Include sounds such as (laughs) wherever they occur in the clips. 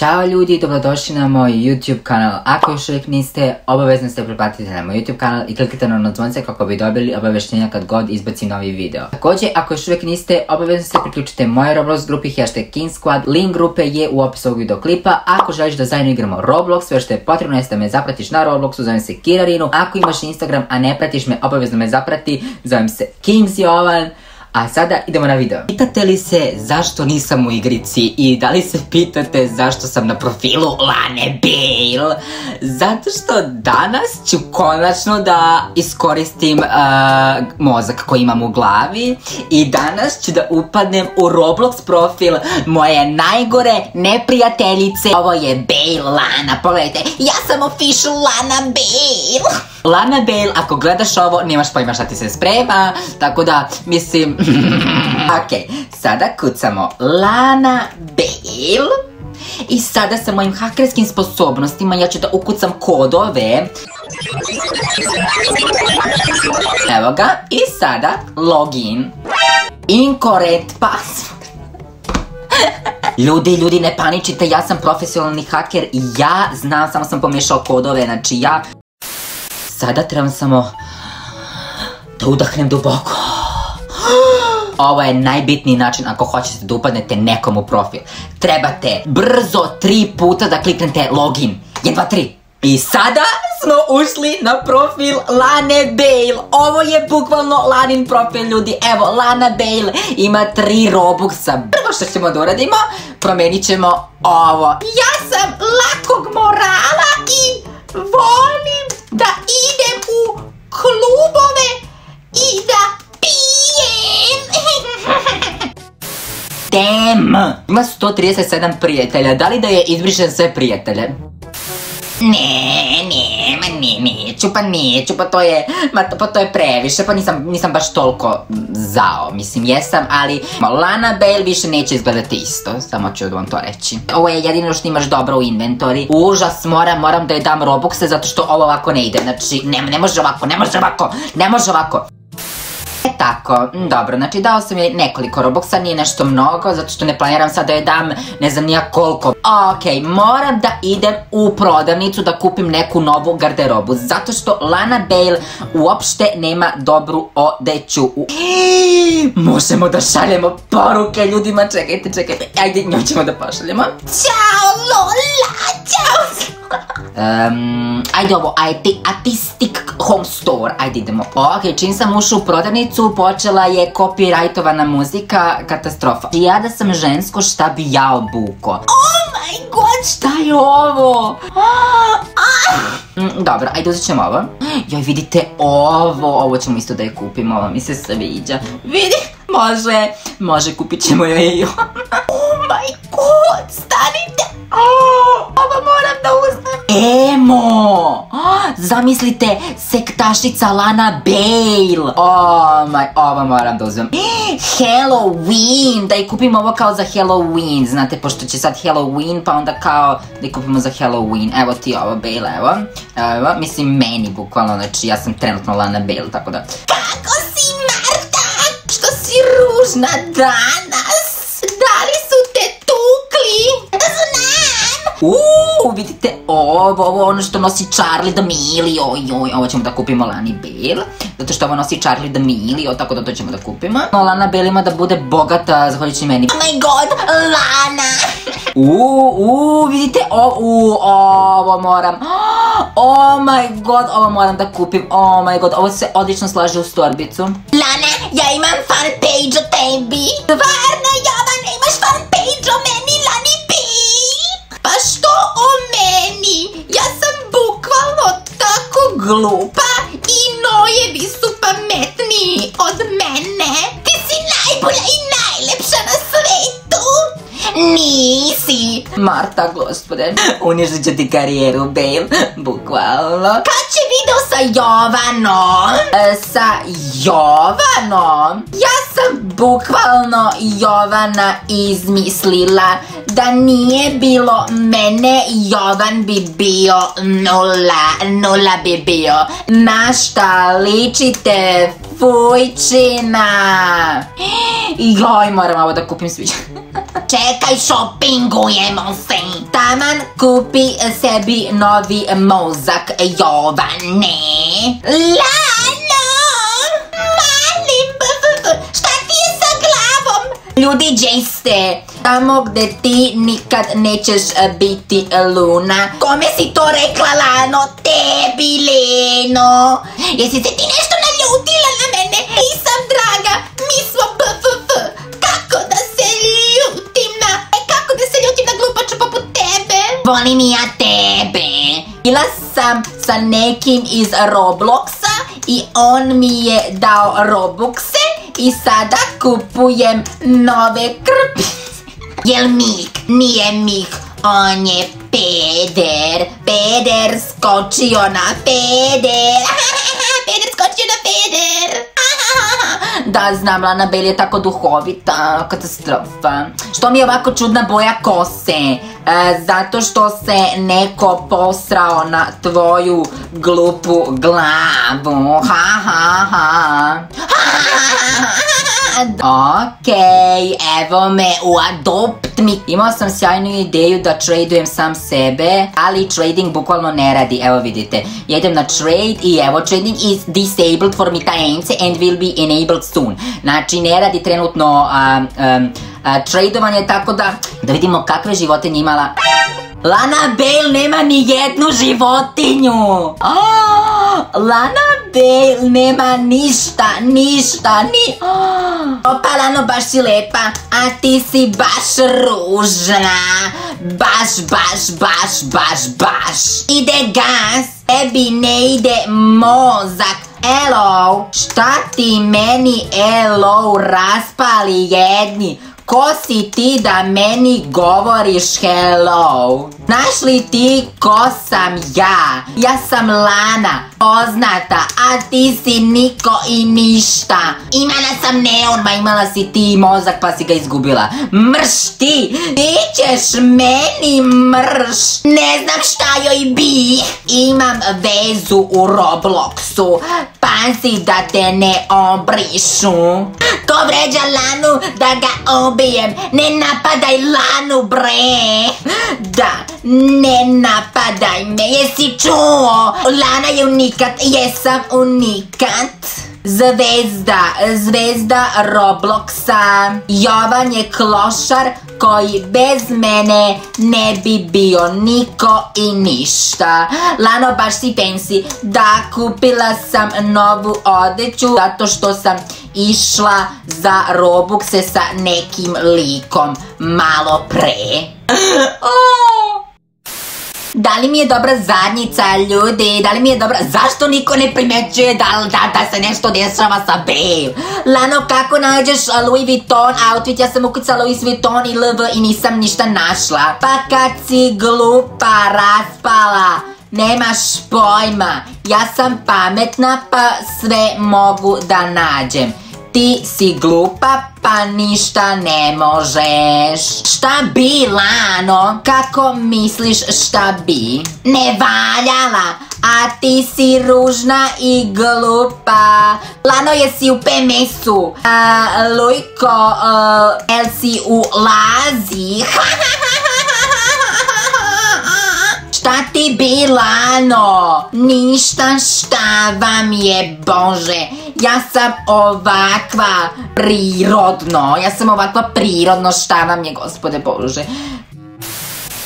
Ćao ljudi, dobrodošli na moj YouTube kanal. Ako još uvijek niste, obavezno ste preplatite na moj YouTube kanal i klikite na ono zvonce kako bi dobili obaveštenja kad god izbacim novi video. Također, ako još uvijek niste, obavezno se priključite mojoj Roblox grupi hashtag King Squad. Link grupe je u opisu ovog videoklipa. Ako želiš da zajedno igramo Roblox, sve što je potrebno jeste da me zapratiš na Robloxu, zovem se Kirarinu. Ako imaš Instagram, a ne pratiš me, obavezno me zaprati, zovem se Kings Jovan. A sada idemo na video. Pitate li se zašto nisam u igrici i da li se pitate zašto sam na profilu Lane Bale? Zato što danas ću konačno da iskoristim uh, mozak koji imam u glavi i danas ću da upadnem u Roblox profil moje najgore neprijateljice. Ovo je Bale Lana, pogledajte, ja sam official Lana Bale. Lana Bale, ako gledaš ovo, nemaš pojma šta ti se sprema, tako da, mislim... ok, sada kucamo Lana Bale. I sada sa mojim hakerskim sposobnostima ja ću da ukucam kodove. Evo ga. I sada login. Incorrect password. Ljudi, ljudi, ne paničite, ja sam profesionalni haker i ja znam, samo sam pomiješao kodove, znači ja Sada trebam samo da udahnem duboko. Ovo je najbitniji način ako hoćete da upadnete nekom u profil. Trebate brzo tri puta da kliknete login. 1, 2, 3. I sada smo ušli na profil Lane Bale. Ovo je bukvalno Lanin profil ljudi. Evo, Lana Bale ima tri Robuxa. Prvo što ćemo da uradimo, promenit ćemo ovo. Ja sam lakog morala Damn! Ima 137 prijatelja, da li da je izbrišen sve prijatelje? Ne, ne, ma ne, neću, pa neću, pa to je, ma pa to je previše, pa nisam, nisam baš toliko zao, mislim jesam, ali Lana Bale više neće izgledati isto, samo ću vam to reći. Ovo je jedino što imaš dobro u inventori. Užas, moram, moram da je dam robuxe zato što ovo ovako ne ide, znači ne, ne može ovako, ne može ovako, ne može ovako. Tako, dobro, znači dao sam joj nekoliko roboksa, nije nešto mnogo, zato što ne planiram sad da joj dam ne znam nija koliko. Ok, moram da idem u prodavnicu da kupim neku novu garderobu, zato što Lana Bale uopšte nema dobru odeću. Možemo da šaljemo poruke ljudima, čekajte, čekajte, ajde njoj ćemo da pošaljemo. Ćao Lola, ćao Um, ajde ovo, Artistic Home Store, ajde idemo. Ok, čim sam ušao u prodavnicu, počela je copyrightovana muzika, katastrofa. Ja da sam žensko, šta bi ja obuko? Oh my god, šta je ovo? Mm, dobro, ajde uzet ćemo ovo. Joj, vidite ovo, ovo ćemo isto da je kupimo, ovo mi se sviđa. Vidi, može, može, kupit ćemo joj i (laughs) Oh my god, Emo! Zamislite, sektašica Lana Bale. Oh my, ovo moram da uzmem. Halloween, da i kupimo ovo kao za Halloween. Znate, pošto će sad Halloween, pa onda kao da i kupimo za Halloween. Evo ti ovo, Bale, evo. Evo, mislim meni, bukvalno, znači ja sam trenutno Lana Bale, tako da. Kako si, Marta? Što si ružna danas? Da li su te tukli? Znam! Uuu, vidite ovo, ovo ono što nosi Charlie D'Amelio, joj, ovo ćemo da kupimo Lani Bale, zato što ovo nosi Charlie D'Amelio, tako da to ćemo da kupimo. Lana Bale ima da bude bogata, zahvaljujući meni. Oh my god, Lana! Uuu, uuu, vidite, uuu, ovo moram, (gasps) oh my god, ovo moram da kupim, oh my god, ovo se odlično slaže u storbicu. Lana, ja imam fan page o tebi. Stvarno, Jovan, imaš fan page o meni, Lani Bale? Pa što o meni? Ja sam bukvalno tako glupa i nojevi su pametniji od mene. Ti si najbolja i najlepša na svetu. Nisi. Marta, gospode, unižit ću ti karijeru, Bale, bukvalno. Kad će video sa Jovanom? E, sa Jovanom? Ja sam bukvalno Jovana izmislila. Da nije bilo mene, Jovan bi bio nula, nula bi bio. Na šta ličite fujčina. Joj, moram ovo da kupim sviđa. (laughs) Čekaj, šopingujemo se. Taman kupi sebi novi mozak, Jovane. Lano! Mali šta ti je sa glavom? Ljudi, gdje ste? Tamo gde ti nikad nećeš e, biti Luna. Kome si to rekla, Lano? Tebi, Leno. Jesi se ti nešto naljutila na mene? Nisam draga, mi smo BFF. Kako da se ljutim na... E, kako da se ljutim na glupaču poput tebe? Volim i ja tebe. Bila sam sa nekim iz Robloxa i on mi je dao Robuxe i sada kupujem nove krpice. Jel Mik? Nije Mik, on je peder. Peder skočio na peder. (laughs) peder skočio na peder. (laughs) Da, znam, Lana Bell je tako duhovita, katastrofa. Što mi je ovako čudna boja kose? E, zato što se neko posrao na tvoju glupu glavu. Ha, ha, ha. Okej, evo me u adopt mi. Imao sam sjajnu ideju da tradujem sam sebe, ali trading bukvalno ne radi. Evo vidite, jedem na trade i evo trading is disabled for Mitaence and will be enabled soon. Znači ne radi trenutno tradovanje, tako da da vidimo kakve životinje imala. Lana Bale nema ni jednu životinju. Lana Bale nema ništa, ništa, ni... Oh. Opa, Lano, baš si lepa, a ti si baš ružna. Baš, baš, baš, baš, baš. Ide gas, tebi ne ide mozak. Elo, šta ti meni elo raspali jedni? Ko si ti da meni govoriš hello? Znaš li ti ko sam ja? Ja sam Lana, poznata, a ti si niko i ništa. Imala sam neon, Ma imala si ti mozak pa si ga izgubila. Mrš ti! Ti ćeš meni mrš! ne znam šta joj bi. Imam vezu u Robloxu. Pazi da te ne obrišu. Ko vređa Lanu da ga obijem? Ne napadaj Lanu, bre. Da, ne napadaj me, jesi čuo? Lana je unikat, jesam unikat. Zvezda, zvezda Robloxa. Jovan je klošar koji bez mene ne bi bio niko i ništa. Lano, baš si pensi. Da, kupila sam novu odeću zato što sam išla za Robuxe sa nekim likom malo pre. (laughs) Da li mi je dobra zadnjica, ljudi? Da li mi je dobra... Zašto niko ne primećuje da, da, da se nešto dešava sa Babe? Lano, kako nađeš Louis Vuitton outfit? Ja sam ukucala Louis Vuitton i LV i nisam ništa našla. Pa kad si glupa, raspala, nemaš pojma. Ja sam pametna pa sve mogu da nađem. Ti si glupa pa ništa ne možeš. Šta bi, Lano? Kako misliš šta bi? Ne valjala. A ti si ružna i glupa. Lano, jesi u PMS-u? A, Lujko, a, jel si u Lazi? (laughs) Šta ti bi, Lano? Ništa šta vam je, Bože. Ja sam ovakva prirodno. Ja sam ovakva prirodno. Šta vam je, gospode Bože?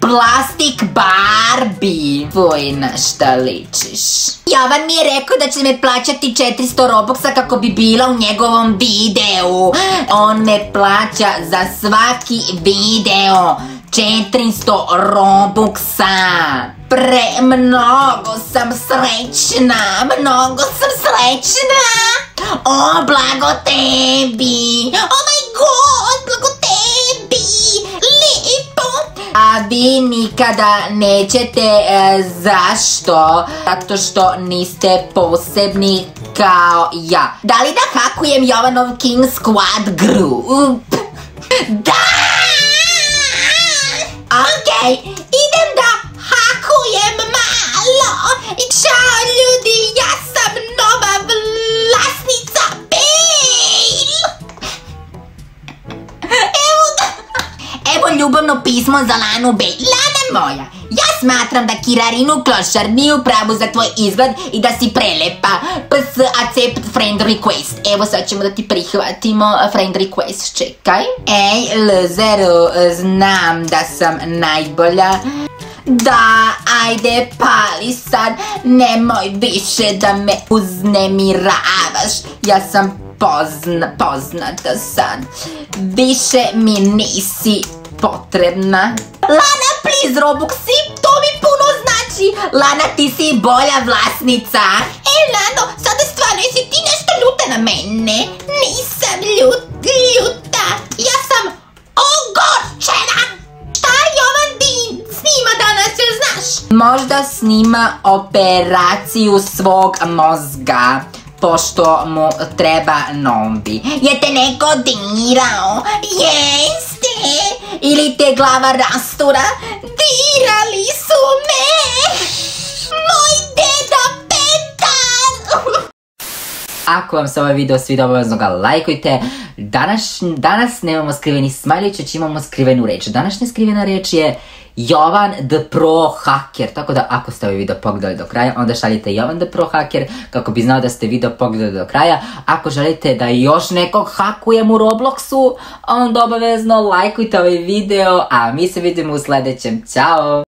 Plastik Barbie. Fuj, na šta ličiš? Jovan mi je rekao da će me plaćati 400 roboksa kako bi bila u njegovom videu. On me plaća za svaki video 400 roboksa. Pre mnogo sam srećna, mnogo sam srećna. O, blago tebi. Oh my god, blago tebi. Lipo. A vi nikada nećete, e, zašto? Zato što niste posebni kao ja. Da li da hakujem Jovanov King Squad group? Da! Okej, okay. idem da hakujem malo. Ćao ljudi, ja sam nova vlasnica Bale. Evo ga. Evo ljubavno pismo za Lanu Bale. Lana moja, smatram da Kirarinu Klošar nije u pravu za tvoj izgled i da si prelepa. PS accept friend request. Evo sad ćemo da ti prihvatimo friend request. Čekaj. Ej, Lzeru, znam da sam najbolja. Da, ajde, pali sad, nemoj više da me uznemiravaš. Ja sam pozna, poznata sad. Više mi nisi potrebna. Lana, please, Robuxi, to znači. Lana, ti si bolja vlasnica. E, Lano, sada stvarno, jesi ti nešto ljuta na mene? Nisam ljut, ljuta. Ja sam ogorčena. Šta Jovan Din snima danas, jel znaš? Možda snima operaciju svog mozga, pošto mu treba novi. Je te neko dirao? Jeste. Ili te glava rastura? Dirali su me. Moj deda Petar. Ako vam se ovaj video svidio, obavezno ga lajkujte. Danas, danas nemamo skriveni smajlić, već imamo skrivenu reč. Današnja skrivena reč je Jovan the Pro Hacker. Tako da ako ste ovaj video pogledali do kraja, onda šaljite Jovan the Pro Hacker kako bi znao da ste video pogledali do kraja. Ako želite da još nekog hakujem u Robloxu, onda obavezno lajkujte ovaj video, a mi se vidimo u sljedećem. Ćao!